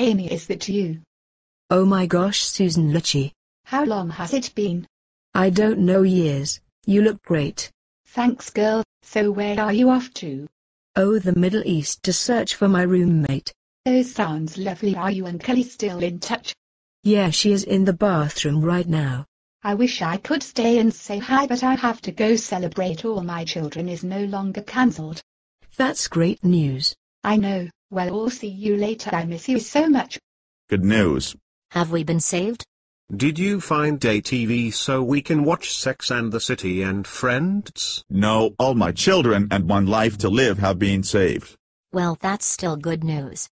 Amy is that you? Oh my gosh Susan Lucci. How long has it been? I don't know years, you look great. Thanks girl, so where are you off to? Oh the Middle East to search for my roommate. Oh sounds lovely are you and Kelly still in touch? Yeah she is in the bathroom right now. I wish I could stay and say hi but I have to go celebrate all my children is no longer cancelled. That's great news. I know, well I'll see you later I miss you so much. Good news. Have we been saved? Did you find day TV so we can watch Sex and the City and Friends? No, all my children and one life to live have been saved. Well that's still good news.